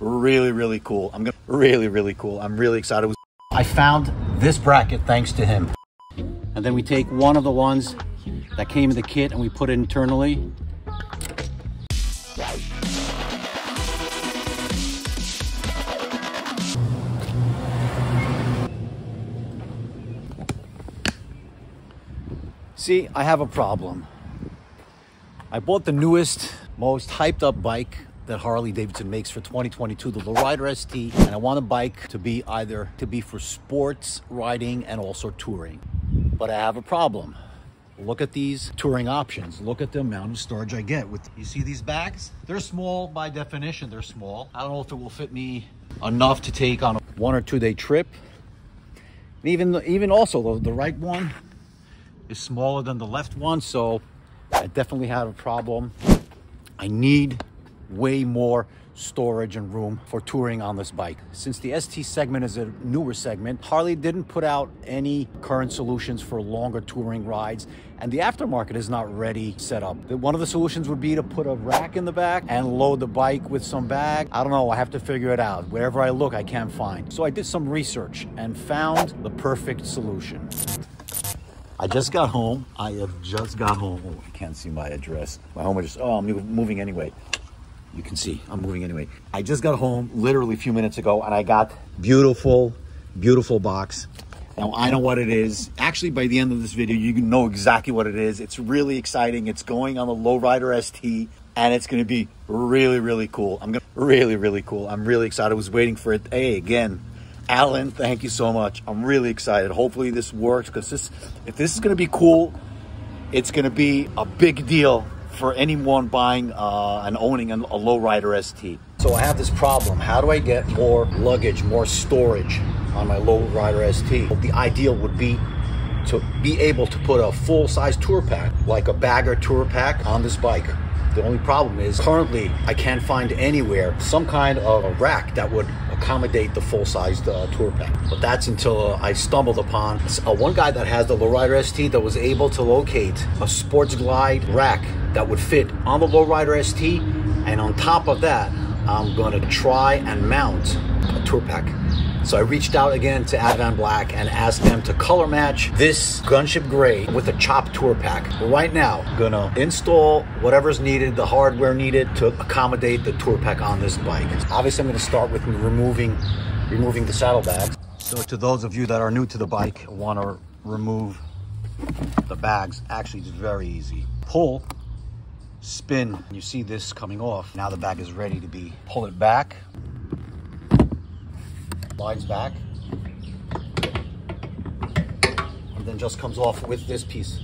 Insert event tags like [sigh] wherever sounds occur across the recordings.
really, really cool. I'm gonna really, really cool. I'm really excited. I found this bracket thanks to him. And then we take one of the ones that came in the kit and we put it internally. See, I have a problem. I bought the newest, most hyped up bike that Harley Davidson makes for 2022, the Lowrider ST, and I want a bike to be either to be for sports riding and also touring. But I have a problem. Look at these touring options. Look at the amount of storage I get with you see these bags? They're small by definition, they're small. I don't know if it will fit me enough to take on a one or two day trip. Even even also the, the right one is smaller than the left one, so I definitely have a problem. I need way more storage and room for touring on this bike. Since the ST segment is a newer segment, Harley didn't put out any current solutions for longer touring rides, and the aftermarket is not ready set up. One of the solutions would be to put a rack in the back and load the bike with some bag. I don't know, I have to figure it out. Wherever I look, I can't find. So I did some research and found the perfect solution. I just got home. I have just got home. Oh, I can't see my address. My home address. Oh, I'm moving anyway. You can see I'm moving anyway. I just got home literally a few minutes ago and I got beautiful, beautiful box. Now I know what it is. Actually, by the end of this video, you can know exactly what it is. It's really exciting. It's going on the Lowrider ST and it's going to be really, really cool. I'm to really, really cool. I'm really excited. I was waiting for it. Hey, again, Alan, thank you so much. I'm really excited. Hopefully this works because this, if this is going to be cool, it's going to be a big deal for anyone buying uh, and owning a, a lowrider ST. So I have this problem. How do I get more luggage, more storage on my lowrider ST? The ideal would be to be able to put a full-size tour pack, like a bagger tour pack on this bike. The only problem is currently I can't find anywhere some kind of a rack that would accommodate the full-sized uh, tour pack. But that's until uh, I stumbled upon uh, one guy that has the Lowrider ST that was able to locate a Sports Glide rack that would fit on the Lowrider ST. And on top of that, I'm gonna try and mount a tour pack. So I reached out again to Advan Black and asked them to color match this Gunship Gray with a Chop Tour Pack. Right now, gonna install whatever's needed, the hardware needed to accommodate the Tour Pack on this bike. Obviously, I'm gonna start with removing, removing the saddlebags. So to those of you that are new to the bike, wanna remove the bags, actually it's very easy. Pull, spin, you see this coming off. Now the bag is ready to be, pull it back, slides back, and then just comes off with this piece.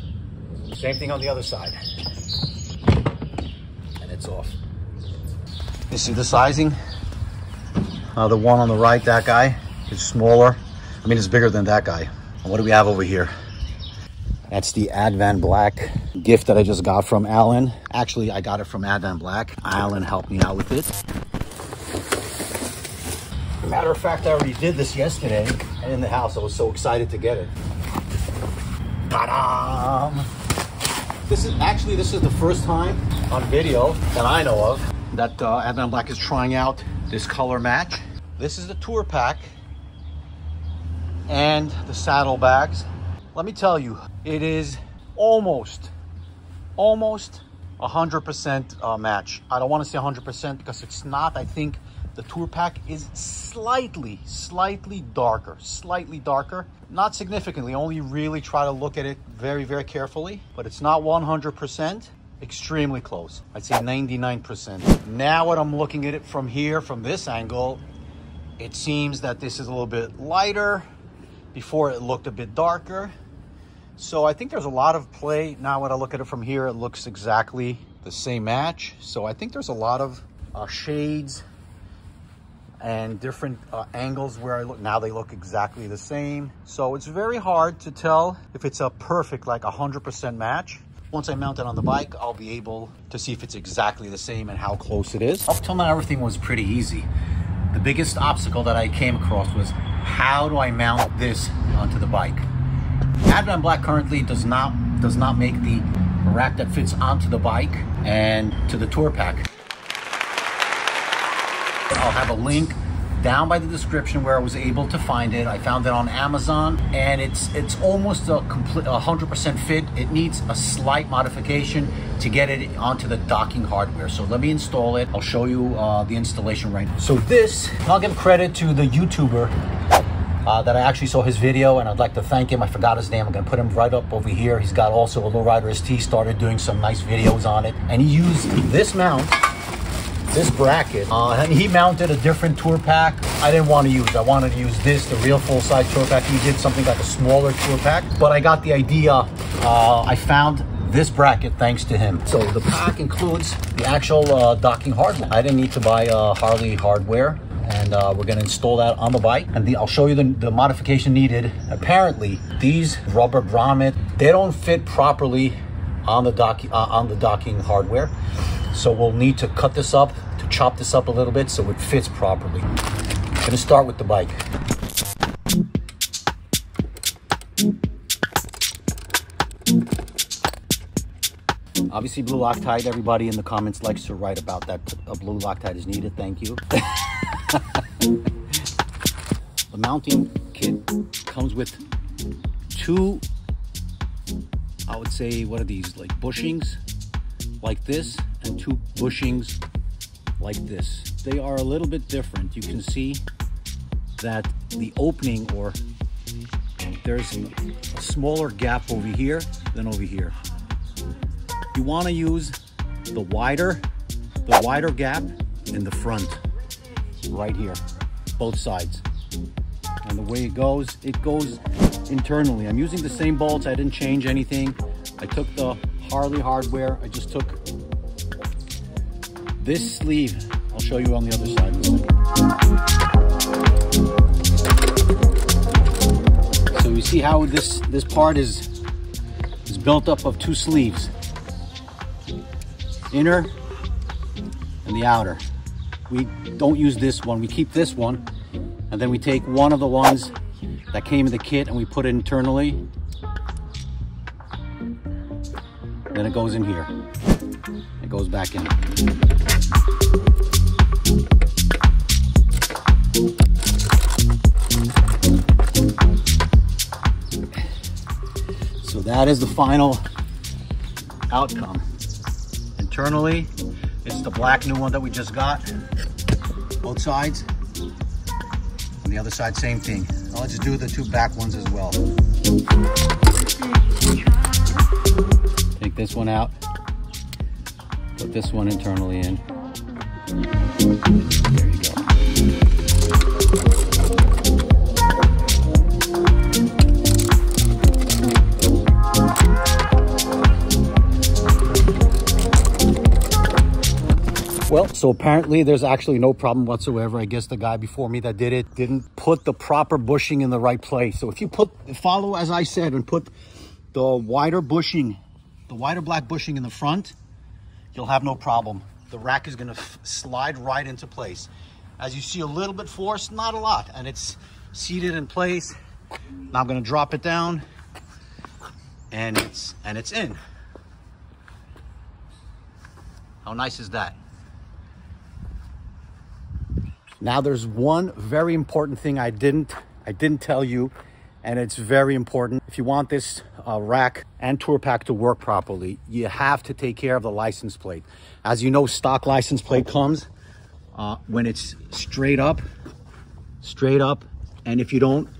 Same thing on the other side. And it's off. You see the sizing? Uh, the one on the right, that guy, is smaller. I mean, it's bigger than that guy. And what do we have over here? That's the Advan Black gift that I just got from Alan. Actually, I got it from Advan Black. Alan helped me out with it. Matter of fact, I already did this yesterday in the house. I was so excited to get it. Ta-da! This is actually, this is the first time on video that I know of that uh, Advan Black is trying out this color match. This is the tour pack and the saddlebags. Let me tell you, it is almost, almost 100% uh, match. I don't want to say 100% because it's not. I think the tour pack is slightly, slightly darker, slightly darker. Not significantly, only really try to look at it very, very carefully, but it's not 100%, extremely close. I'd say 99%. Now when I'm looking at it from here, from this angle, it seems that this is a little bit lighter. Before it looked a bit darker. So I think there's a lot of play. Now when I look at it from here, it looks exactly the same match. So I think there's a lot of uh, shades and different uh, angles where I look. Now they look exactly the same. So it's very hard to tell if it's a perfect, like 100% match. Once I mount it on the bike, I'll be able to see if it's exactly the same and how close it is. Up till now, everything was pretty easy. The biggest obstacle that I came across was how do I mount this onto the bike? Advan Black currently does not does not make the rack that fits onto the bike and to the tour pack. I'll have a link down by the description where I was able to find it. I found it on Amazon and it's it's almost a complete 100% fit. It needs a slight modification to get it onto the docking hardware. So let me install it. I'll show you uh, the installation right now. So this, I'll give credit to the YouTuber uh, that I actually saw his video and I'd like to thank him. I forgot his name. I'm gonna put him right up over here. He's got also a Lowrider ST, started doing some nice videos on it. And he used this mount this bracket. Uh, and he mounted a different tour pack. I didn't want to use. I wanted to use this, the real full size tour pack. He did something like a smaller tour pack, but I got the idea. Uh, I found this bracket thanks to him. So the pack includes the actual uh, docking hardware. I didn't need to buy uh, Harley hardware and uh, we're going to install that on the bike and the, I'll show you the, the, modification needed apparently these rubber grommet they don't fit properly on the dock uh, on the docking hardware so we'll need to cut this up, to chop this up a little bit so it fits properly. I'm gonna start with the bike. Obviously blue Loctite, everybody in the comments likes to write about that a blue Loctite is needed, thank you. [laughs] the mounting kit comes with two, I would say, what are these, like bushings? Like this, and two bushings like this. They are a little bit different. You can see that the opening or there's a, smaller gap over here than over here. You want to use the wider, the wider gap in the front, right here, both sides. And the way it goes, it goes internally. I'm using the same bolts. I didn't change anything. I took the Harley hardware. I just took this sleeve, I'll show you on the other side So you see how this, this part is, is built up of two sleeves. Inner and the outer. We don't use this one, we keep this one, and then we take one of the ones that came in the kit and we put it internally. Then it goes in here. It goes back in. So that is the final outcome. Internally, it's the black new one that we just got, both sides. On the other side, same thing. I'll just do the two back ones as well. Take this one out, put this one internally in. There you go. So apparently there's actually no problem whatsoever. I guess the guy before me that did it didn't put the proper bushing in the right place. So if you put, follow as I said, and put the wider bushing, the wider black bushing in the front, you'll have no problem. The rack is gonna slide right into place. As you see a little bit force, not a lot, and it's seated in place. Now I'm gonna drop it down and it's, and it's in. How nice is that? Now there's one very important thing I didn't I didn't tell you, and it's very important. If you want this uh, rack and tour pack to work properly, you have to take care of the license plate. As you know, stock license plate comes uh, when it's straight up, straight up, and if you don't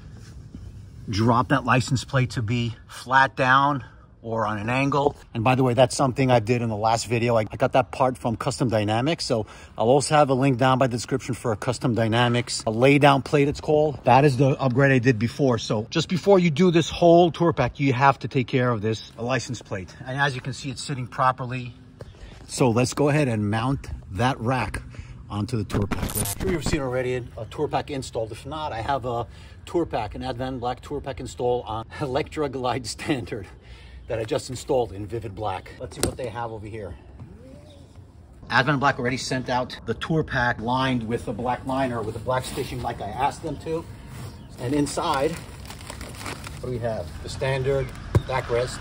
drop that license plate to be flat down or on an angle. And by the way, that's something I did in the last video. I got that part from Custom Dynamics. So I'll also have a link down by the description for a Custom Dynamics, a lay down plate it's called. That is the upgrade I did before. So just before you do this whole tour pack, you have to take care of this a license plate. And as you can see, it's sitting properly. So let's go ahead and mount that rack onto the tour pack. Sure you've seen already a tour pack installed. If not, I have a tour pack, an Advan Black tour pack install on [laughs] Electra Glide Standard that I just installed in Vivid Black. Let's see what they have over here. Advan Black already sent out the tour pack lined with a black liner with a black stitching like I asked them to. And inside, what do we have? The standard backrest.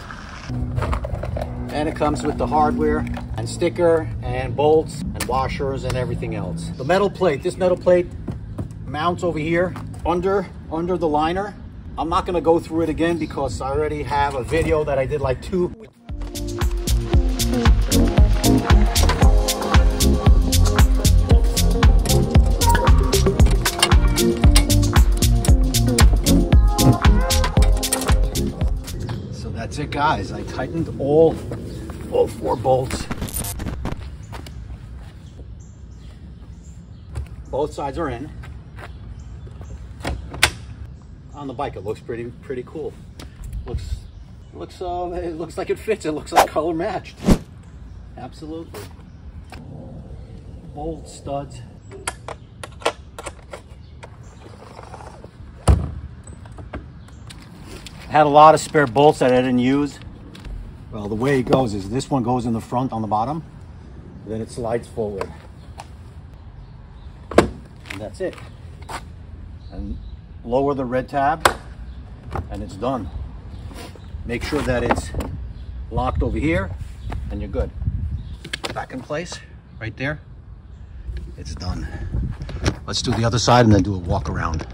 And it comes with the hardware and sticker and bolts and washers and everything else. The metal plate, this metal plate mounts over here under, under the liner. I'm not gonna go through it again because I already have a video that I did like two. So that's it guys. I tightened all, all four bolts. Both sides are in on the bike. It looks pretty pretty cool. Looks looks uh, it looks like it fits. It looks like color matched. Absolutely. Bolt studs. Had a lot of spare bolts that I didn't use. Well, the way it goes is this one goes in the front on the bottom, then it slides forward. And that's it. Lower the red tab and it's done. Make sure that it's locked over here and you're good. Back in place, right there. It's done. Let's do the other side and then do a walk around.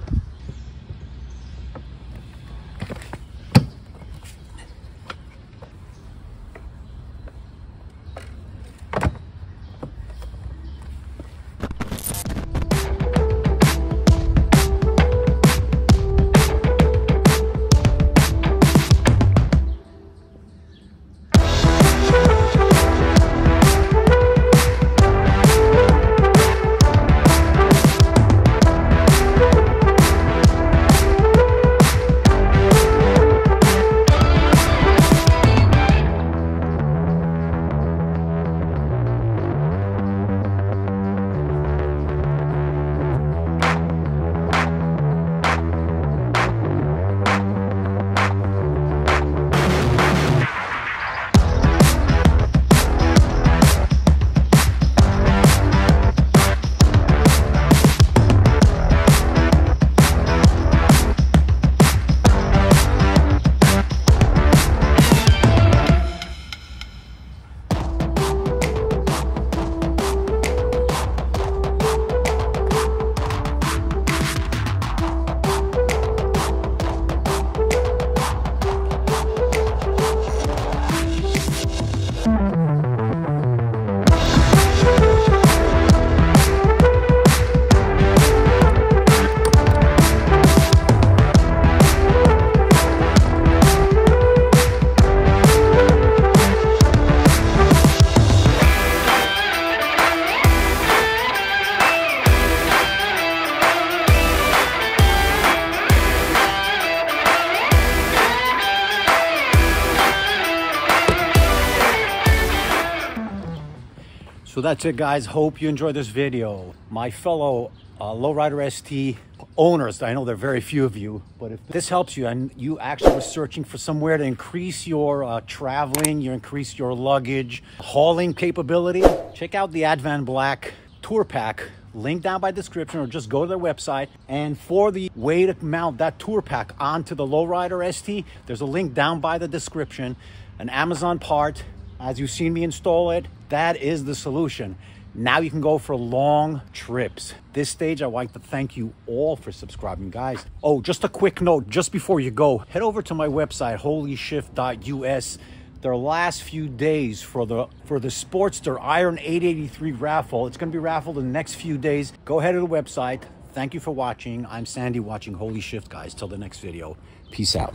So that's it, guys. Hope you enjoyed this video. My fellow uh, Lowrider ST owners, I know there are very few of you, but if this helps you and you actually were searching for somewhere to increase your uh, traveling, you increase your luggage, hauling capability, check out the Advan Black Tour Pack link down by description or just go to their website and for the way to mount that tour pack onto the lowrider st there's a link down by the description an amazon part as you've seen me install it that is the solution. Now you can go for long trips. This stage, I like to thank you all for subscribing, guys. Oh, just a quick note, just before you go, head over to my website, holyshift.us. Their last few days for the for the Sportster Iron 883 raffle. It's going to be raffled in the next few days. Go ahead to the website. Thank you for watching. I'm Sandy watching Holy Shift, guys. Till the next video. Peace out.